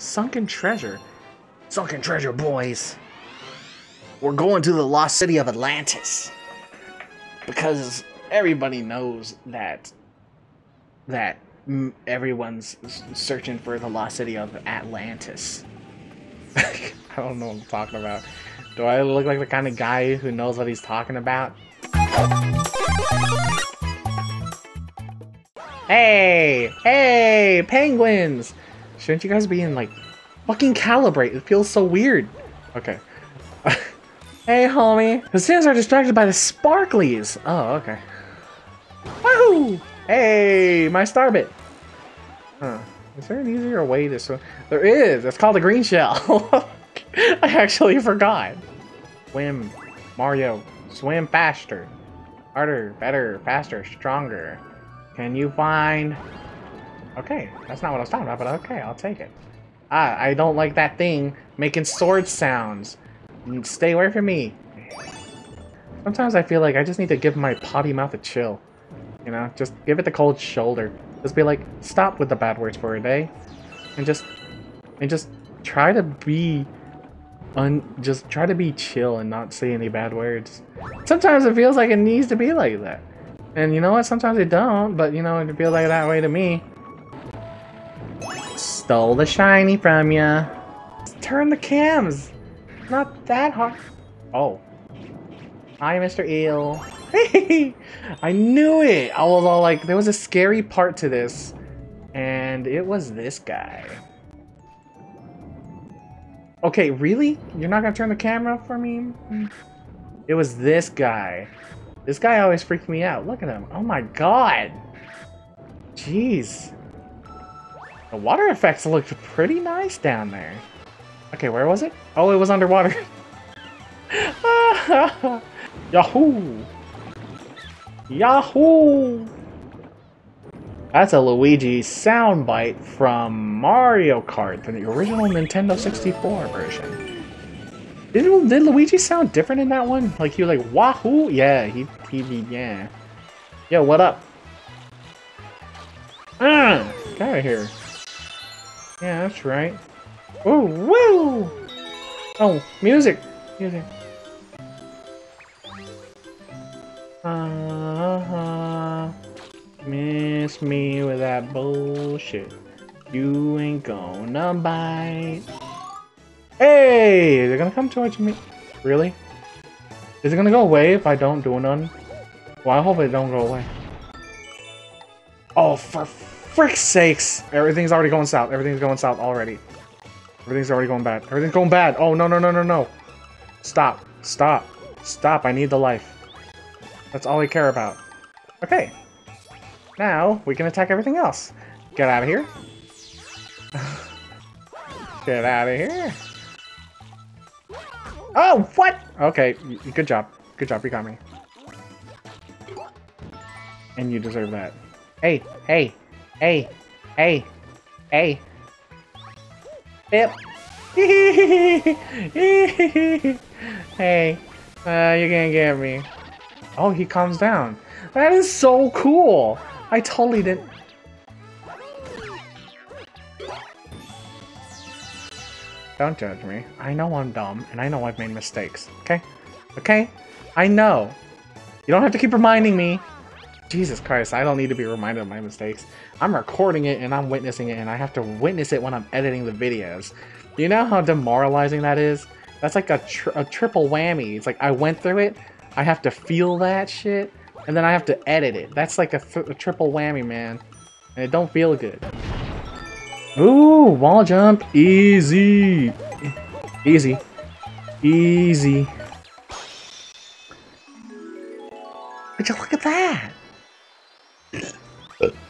sunken treasure? Sunken treasure, boys. We're going to the lost city of Atlantis. Because everybody knows that that everyone's searching for the lost city of Atlantis. I don't know what I'm talking about. Do I look like the kind of guy who knows what he's talking about? Hey, hey, penguins! Shouldn't you guys be in like fucking calibrate? It feels so weird. Okay. hey, homie. The students are distracted by the sparklies. Oh, okay. Woohoo! Hey, my starbit. Huh. Is there an easier way to swim? There is. It's called a green shell. I actually forgot. Swim, Mario. Swim faster. Harder, better, faster, stronger. Can you find... Okay, that's not what I was talking about, but okay, I'll take it. Ah, I don't like that thing making sword sounds. Stay away from me. Sometimes I feel like I just need to give my potty mouth a chill. You know, just give it the cold shoulder. Just be like, stop with the bad words for a day. And just, and just try to be, un, just try to be chill and not say any bad words. Sometimes it feels like it needs to be like that. And you know what? Sometimes it don't, but you know, it feels like that way to me. Stole the shiny from ya. Turn the cams. Not that hard. Oh. Hi, Mr. Eel. Hey, I knew it. I was all like, there was a scary part to this, and it was this guy. Okay, really? You're not gonna turn the camera for me? It was this guy. This guy always freaked me out. Look at him. Oh my god. Jeez. The water effects looked pretty nice down there. Okay, where was it? Oh, it was underwater. Yahoo! Yahoo! That's a Luigi soundbite from Mario Kart, the original Nintendo 64 version. Did, did Luigi sound different in that one? Like he was like, wahoo? Yeah, he, he, he yeah. Yo, what up? Ah, get out of here. Yeah, that's right. Ooh, woo! Oh, music! Music. Uh-huh. Miss me with that bullshit. You ain't gonna bite. Hey! They're gonna come towards me. Really? Is it gonna go away if I don't do none? Well, I hope it don't go away. Oh, for frick's sakes! Everything's already going south. Everything's going south already. Everything's already going bad. Everything's going bad. Oh, no, no, no, no, no. Stop. Stop. Stop. I need the life. That's all I care about. Okay. Now, we can attack everything else. Get out of here. Get out of here. Oh, what? Okay, good job. Good job, you got me. And you deserve that. Hey, hey, hey, hey, hey. Yep. hey, uh, you can't get me. Oh, he calms down. That is so cool. I totally didn't. Don't judge me. I know I'm dumb, and I know I've made mistakes. Okay? Okay? I know. You don't have to keep reminding me. Jesus Christ, I don't need to be reminded of my mistakes. I'm recording it and I'm witnessing it, and I have to witness it when I'm editing the videos. You know how demoralizing that is? That's like a, a triple whammy. It's like I went through it, I have to feel that shit, and then I have to edit it. That's like a, a triple whammy, man. And it don't feel good. Ooh, wall jump. Easy. Easy. Easy.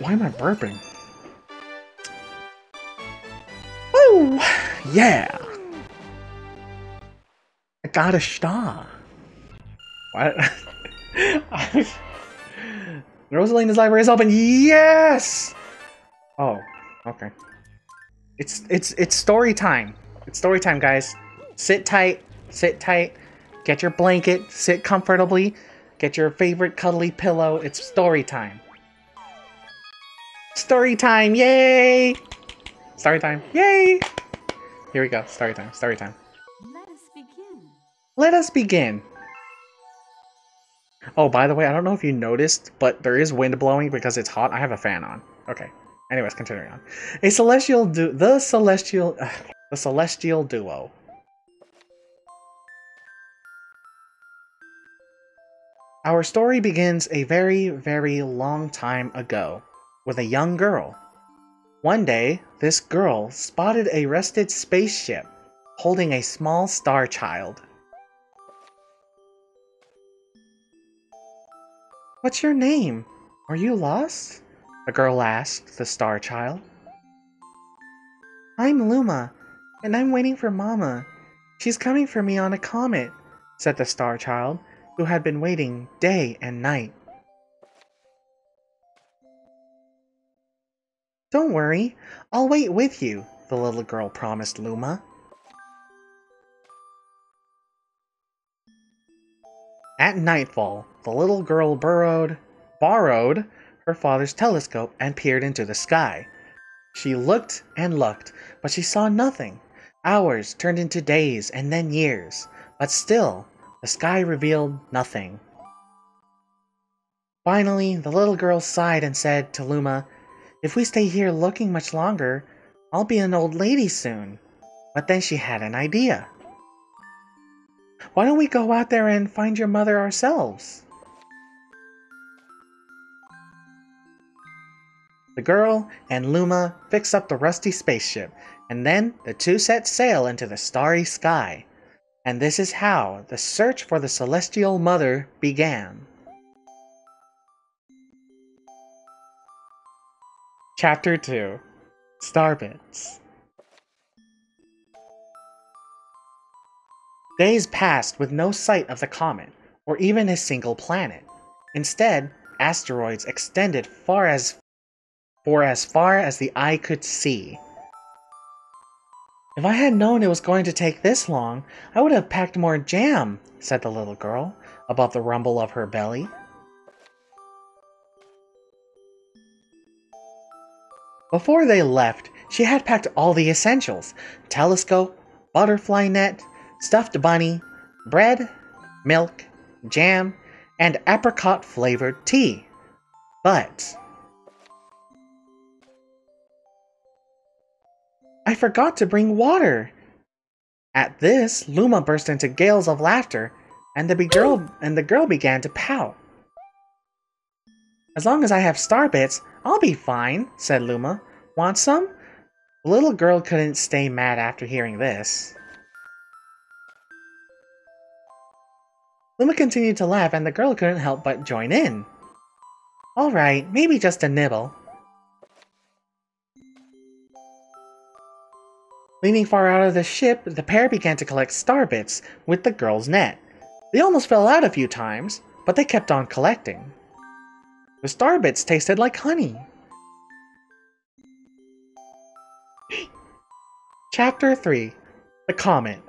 Why am I burping? Woo! Yeah! I got a star. What? Rosalina's library is open. Yes! Oh, okay. It's it's it's story time. It's story time, guys. Sit tight. Sit tight. Get your blanket. Sit comfortably. Get your favorite cuddly pillow. It's story time. Story time, yay! Story time, yay! Here we go. Story time. Story time. Let us begin. Let us begin. Oh, by the way, I don't know if you noticed, but there is wind blowing because it's hot. I have a fan on. Okay. Anyways, continuing on. A celestial du- the celestial the celestial duo. Our story begins a very, very long time ago with a young girl. One day, this girl spotted a rusted spaceship holding a small star child. What's your name? Are you lost? The girl asked the star child. I'm Luma, and I'm waiting for Mama. She's coming for me on a comet, said the star child, who had been waiting day and night. Don't worry, I'll wait with you, the little girl promised Luma. At nightfall, the little girl burrowed, borrowed her father's telescope and peered into the sky. She looked and looked, but she saw nothing. Hours turned into days and then years, but still, the sky revealed nothing. Finally, the little girl sighed and said to Luma, If we stay here looking much longer, I'll be an old lady soon. But then she had an idea. Why don't we go out there and find your mother ourselves? The girl and Luma fix up the rusty spaceship, and then the two set sail into the starry sky. And this is how the search for the celestial mother began. Chapter 2 Starbits Days passed with no sight of the comet, or even a single planet. Instead, asteroids extended far as for as far as the eye could see. If I had known it was going to take this long, I would have packed more jam, said the little girl, above the rumble of her belly. Before they left, she had packed all the essentials telescope, butterfly net, stuffed bunny, bread, milk, jam, and apricot flavored tea. But I forgot to bring water. At this, Luma burst into gales of laughter, and the girl and the girl began to pout. As long as I have star bits, I'll be fine, said Luma. Want some? The little girl couldn't stay mad after hearing this. Luma continued to laugh, and the girl couldn't help but join in. All right, maybe just a nibble. Leaning far out of the ship, the pair began to collect star bits with the girl's net. They almost fell out a few times, but they kept on collecting. The star bits tasted like honey. Chapter 3 The Comet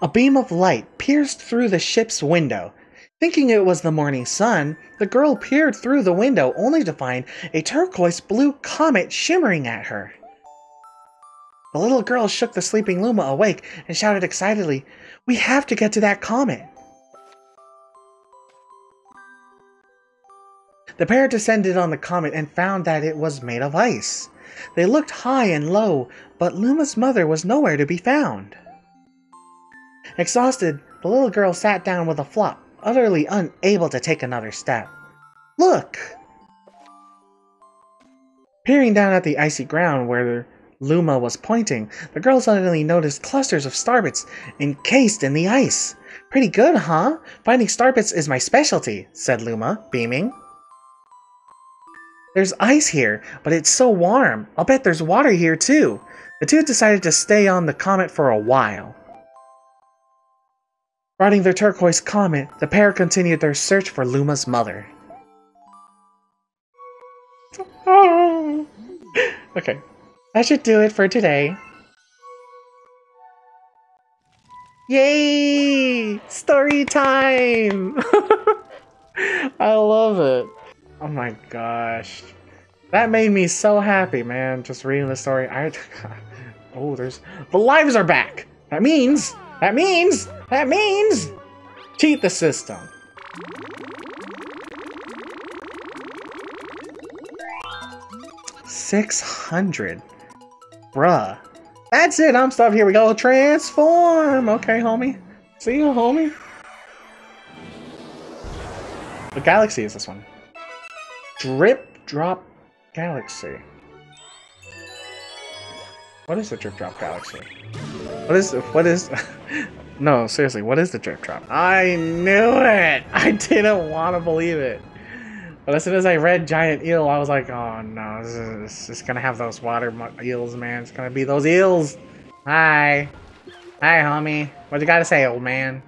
A beam of light pierced through the ship's window. Thinking it was the morning sun, the girl peered through the window only to find a turquoise blue comet shimmering at her. The little girl shook the sleeping Luma awake and shouted excitedly, We have to get to that comet! The pair descended on the comet and found that it was made of ice. They looked high and low, but Luma's mother was nowhere to be found. Exhausted, the little girl sat down with a flop, utterly unable to take another step. Look! Peering down at the icy ground where Luma was pointing, the girl suddenly noticed clusters of starbits encased in the ice. Pretty good, huh? Finding starbits is my specialty, said Luma, beaming. There's ice here, but it's so warm. I'll bet there's water here too. The two decided to stay on the comet for a while. Riding their turquoise comet, the pair continued their search for Luma's mother. okay, that should do it for today. Yay! Story time! I love it. Oh my gosh. That made me so happy, man. Just reading the story. I oh, there's the lives are back. That means that means that means cheat the system. Six hundred, bruh. That's it. I'm stuff. Here we go. Transform. Okay, homie. See you, homie. What galaxy is this one? Drip Drop Galaxy. What is the Drip Drop Galaxy? What is what is No, seriously, what is the Drip Drop? I knew it! I didn't want to believe it. But as soon as I read Giant Eel, I was like, oh no, this is, this is gonna have those water eels, man. It's gonna be those eels. Hi. Hi, homie. What you gotta say, old man?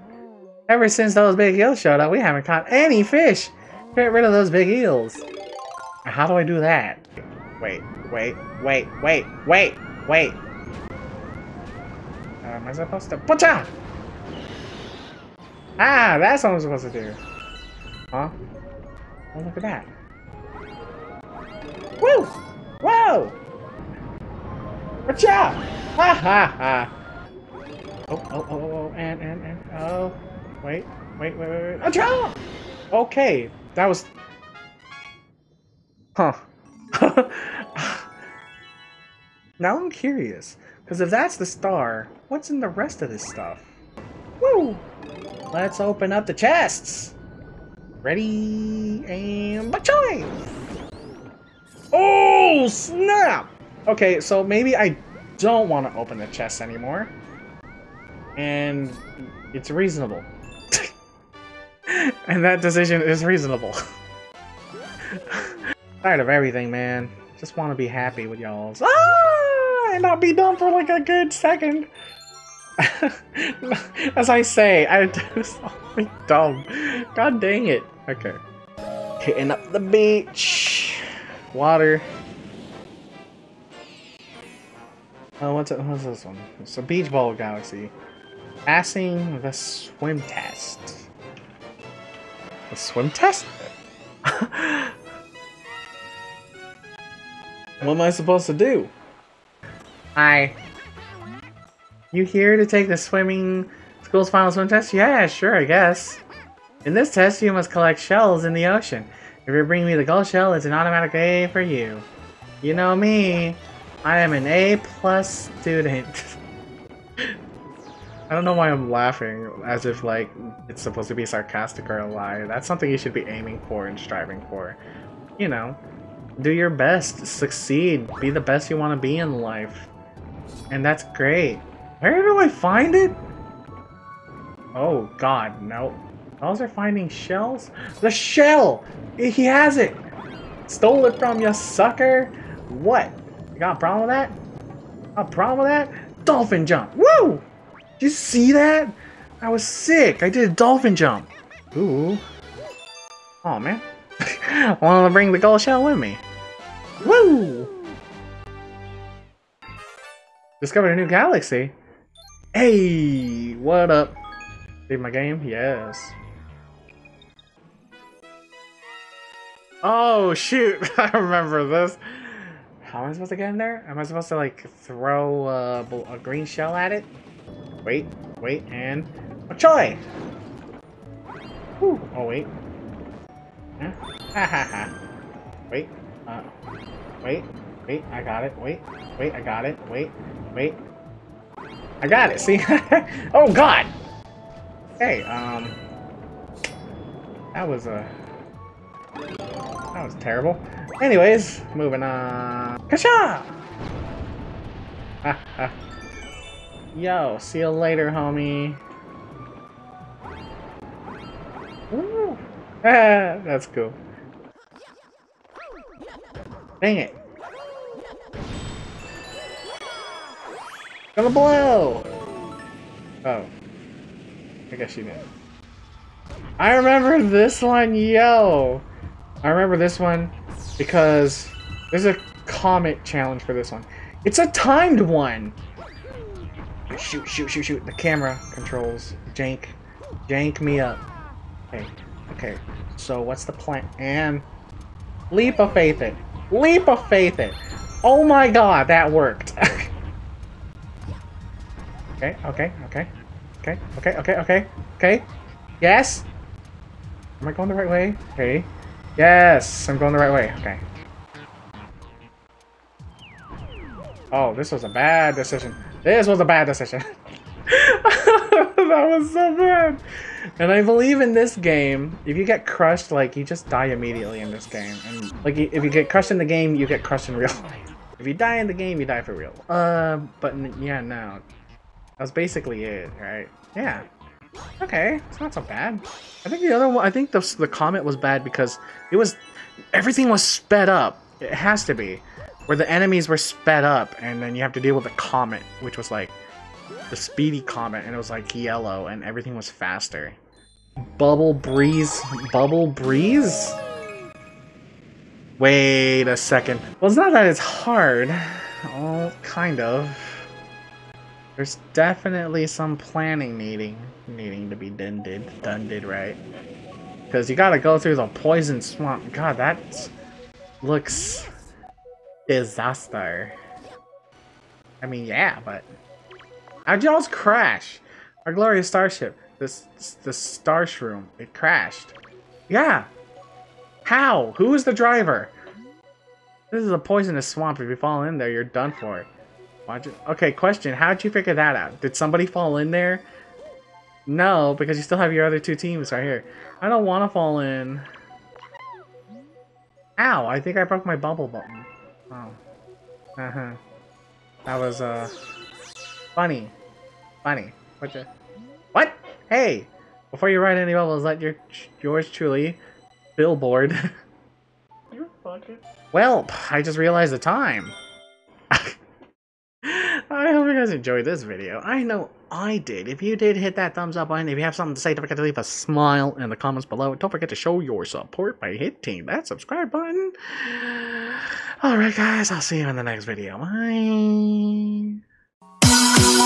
Ever since those big eels showed up, we haven't caught any fish. Get rid of those big eels. How do I do that? Wait, wait, wait, wait, wait, wait. Uh, am I supposed to? Pacha! Ah, that's what I'm supposed to do. Huh? Oh, look at that. Woo! Whoa! Out! Ha ha ha! Oh, oh, oh, oh, and, and, and, oh. Wait, wait, wait, wait, wait. Achoo! Okay, that was... Huh. now I'm curious, because if that's the star, what's in the rest of this stuff? Woo! Let's open up the chests! Ready, and... Bachoy! Oh, snap! Okay, so maybe I don't want to open the chest anymore. And it's reasonable. and that decision is reasonable. Tired of everything, man. Just want to be happy with y'all. Ah! And not be dumb for like a good second. As I say, I do something dumb. God dang it. Okay. Hitting up the beach. Water. Oh, what's it? What's this one? It's a Beach Bowl galaxy. Passing the swim test. The swim test? what am I supposed to do? Hi. You here to take the swimming school's final swim test? Yeah, sure, I guess. In this test, you must collect shells in the ocean. If you bring me the gold shell, it's an automatic A for you. You know me. I am an A plus student. I don't know why I'm laughing, as if like it's supposed to be sarcastic or a lie. That's something you should be aiming for and striving for. You know, do your best, succeed, be the best you want to be in life. And that's great. Where do I find it? Oh god, no. Those are finding shells? The shell! He has it! Stole it from you, sucker! What? You got a problem with that? A problem with that? Dolphin jump! Woo! Did you see that? I was sick. I did a dolphin jump. Ooh. Oh man. I want to bring the gold shell with me. Woo! Discovered a new galaxy. Hey, what up? Save my game? Yes. Oh shoot! I remember this. How am I supposed to get in there? Am I supposed to like throw a, a green shell at it? Wait, wait, and a choy. Whew. Oh wait. Huh? Ha. Wait. Uh. Wait. Wait. I got it. Wait. Wait. I got it. Wait. Wait. I got it. See? oh God. Hey. Um. That was a. That was terrible. Anyways, moving on. Kasha! Ha ha. Yo, see you later, homie. Ooh. That's cool. Dang it. Gonna blow! Oh. I guess you did. I remember this one, yo! I remember this one because there's a comet challenge for this one. It's a timed one! Shoot, shoot, shoot, shoot. The camera controls. Jank. Jank me up. Okay. Okay. So what's the plan? And leap of faith it. leap of faith in. Oh my god, that worked. okay, okay, okay. Okay, okay, okay, okay, okay. Yes? Am I going the right way? Okay. Yes, I'm going the right way. Okay. Oh, this was a bad decision. This was a bad decision. that was so bad. And I believe in this game, if you get crushed, like, you just die immediately in this game. And, like, if you get crushed in the game, you get crushed in real life. If you die in the game, you die for real. Uh, but yeah, no. That's basically it, right? Yeah. Okay, it's not so bad. I think the other one, I think the, the comet was bad because it was, everything was sped up. It has to be. Where the enemies were sped up, and then you have to deal with the comet, which was like, the speedy comet, and it was like yellow, and everything was faster. Bubble breeze, bubble breeze? Wait a second. Well, it's not that it's hard. Oh, kind of. There's definitely some planning needing needing to be done did done did right. Because you gotta go through the poison swamp. God, that looks disaster. I mean, yeah, but how'd y'all's crash? Our glorious starship, this the Starshroom, it crashed. Yeah. How? Who is the driver? This is a poisonous swamp. If you fall in there, you're done for. Watch it. Okay, question. How'd you figure that out? Did somebody fall in there? No, because you still have your other two teams right here. I don't want to fall in. Ow, I think I broke my bubble button. Oh. Uh-huh. That was, uh... Funny. Funny. What. What? Hey! Before you write any bubbles, let your yours truly, Billboard. you fucking... Well, I just realized the time. I hope you guys enjoyed this video. I know I did. If you did, hit that thumbs up button. If you have something to say, don't forget to leave a smile in the comments below. Don't forget to show your support by hitting that subscribe button. Alright guys, I'll see you in the next video. Bye.